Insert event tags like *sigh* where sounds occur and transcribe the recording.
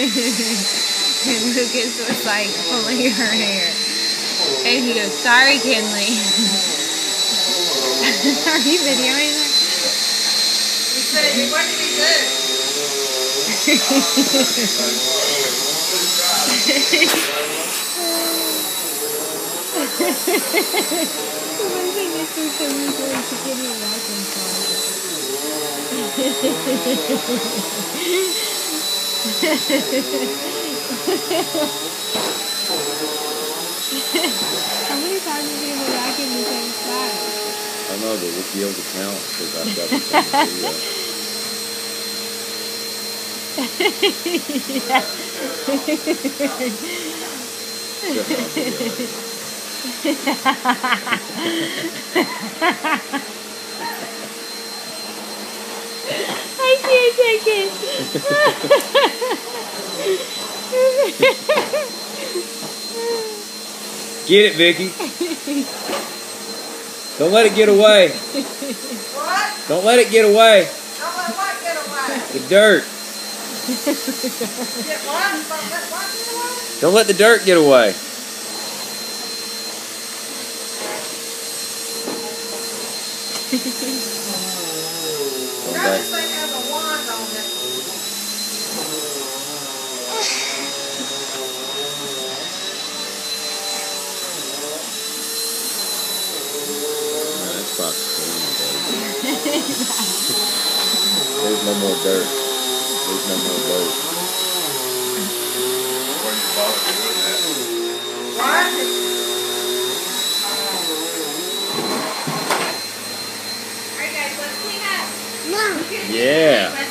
and Lucas was like pulling her hair, and he goes, "Sorry, Kinley." *laughs* Are you videoing that? He said, "What did he do?" One is *laughs* so me a walking closet. How many times are you to walk in the same spot? I don't know, but we'll be able to count because I've got the video *laughs* on video. I can't take it. Get it, Vicki. Don't let it get away. What? Don't let it get away. Don't let what get away? The dirt. Get what? Don't let what get away? Don't let the dirt get away. *laughs* Now back. this thing has a wand on it. No, that's about baby. *laughs* There's no more dirt. There's no more dirt. What? Alright guys, let's clean up. Yeah. Let's